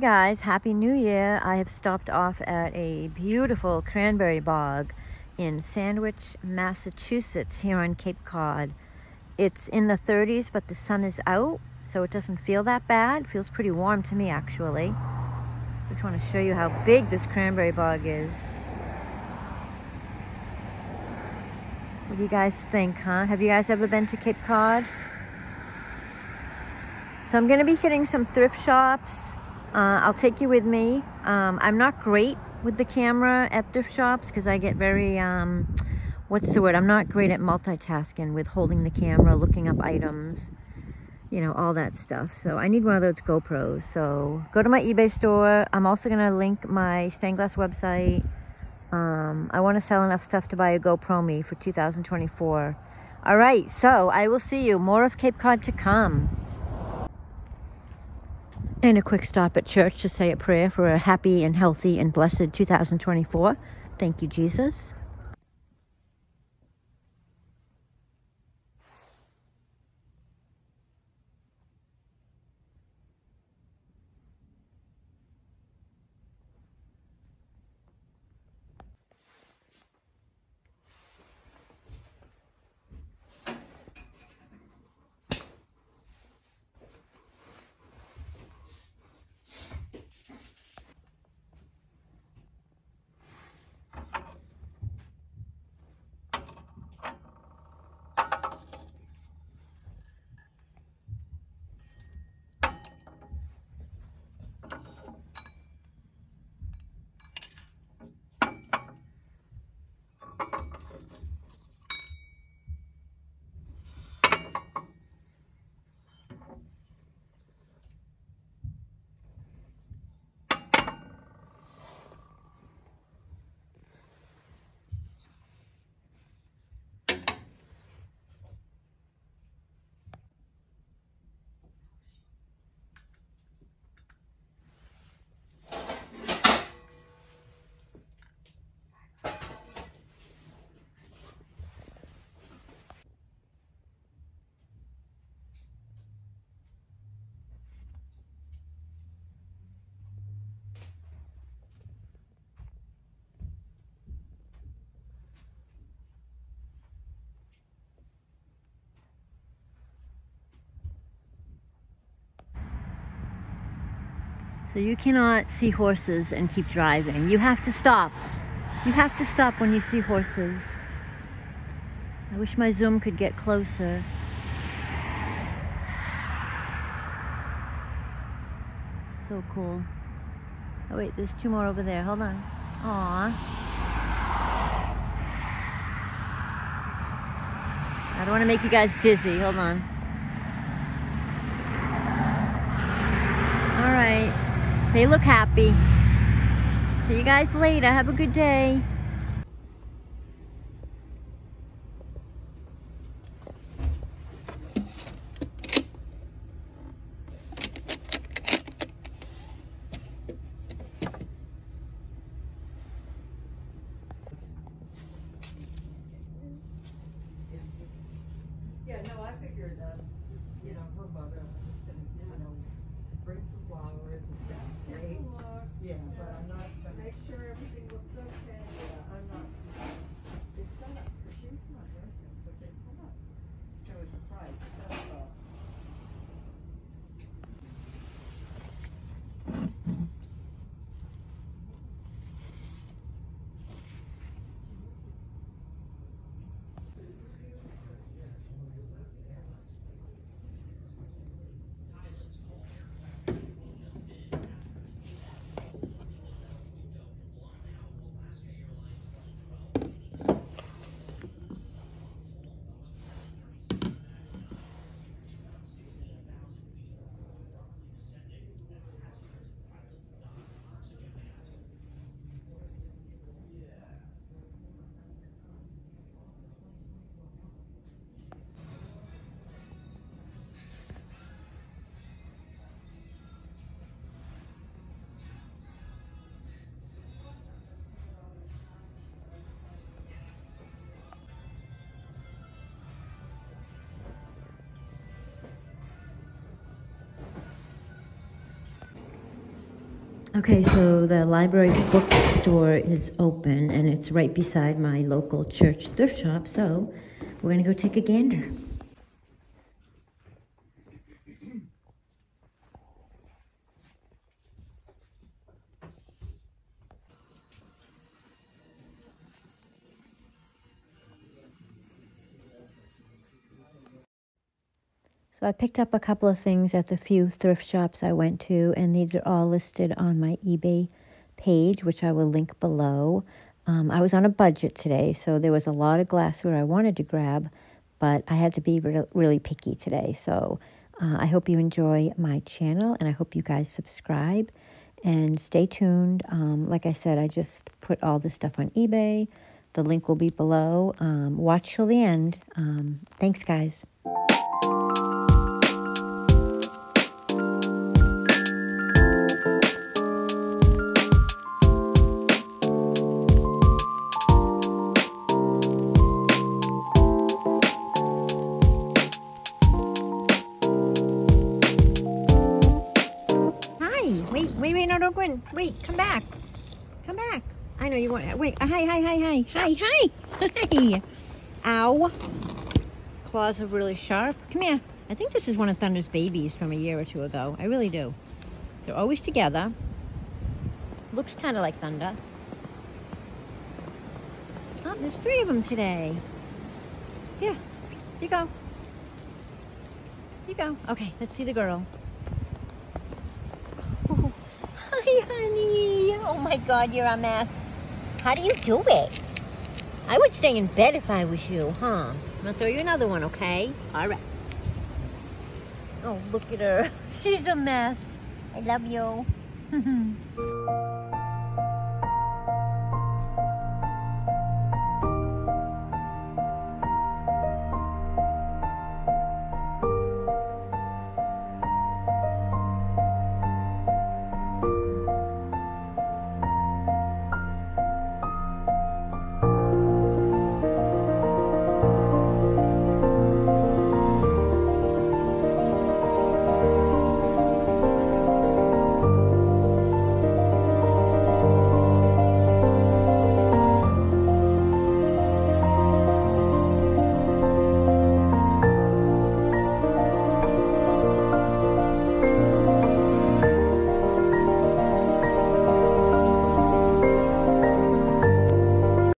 guys, Happy New Year. I have stopped off at a beautiful cranberry bog in Sandwich, Massachusetts, here on Cape Cod. It's in the 30s, but the sun is out, so it doesn't feel that bad. It feels pretty warm to me, actually. Just want to show you how big this cranberry bog is. What do you guys think, huh? Have you guys ever been to Cape Cod? So I'm going to be hitting some thrift shops. Uh, I'll take you with me. Um, I'm not great with the camera at thrift shops because I get very, um, what's the word? I'm not great at multitasking with holding the camera, looking up items, you know, all that stuff. So I need one of those GoPros. So go to my eBay store. I'm also going to link my stained glass website. Um, I want to sell enough stuff to buy a GoPro me for 2024. All right, so I will see you. More of Cape Cod to come. And a quick stop at church to say a prayer for a happy and healthy and blessed 2024. Thank you, Jesus. So you cannot see horses and keep driving. You have to stop. You have to stop when you see horses. I wish my zoom could get closer. So cool. Oh wait, there's two more over there. Hold on. Aww. I don't want to make you guys dizzy. Hold on. All right. They look happy. See you guys later. Have a good day. Yeah, no, I figured, uh, it's, you know, her mother was you know, bring some flowers and hey. Yeah, but I'm not, but make sure everything Okay, so the library bookstore is open and it's right beside my local church thrift shop, so we're gonna go take a gander. So I picked up a couple of things at the few thrift shops I went to, and these are all listed on my eBay page, which I will link below. Um, I was on a budget today, so there was a lot of glassware I wanted to grab, but I had to be re really picky today. So uh, I hope you enjoy my channel, and I hope you guys subscribe and stay tuned. Um, like I said, I just put all this stuff on eBay. The link will be below. Um, watch till the end. Um, thanks, guys. Gwen, wait, come back. Come back. I know you want, wait, uh, hi, hi, hi, hi, hi, hi, hi. Ow. Claws are really sharp. Come here. I think this is one of Thunder's babies from a year or two ago. I really do. They're always together. Looks kind of like Thunder. Oh, there's three of them today. Yeah, you go. You go. Okay, let's see the girl. Hi, honey. Oh my God, you're a mess. How do you do it? I would stay in bed if I was you, huh? I'm gonna throw you another one, okay? All right. Oh, look at her. She's a mess. I love you.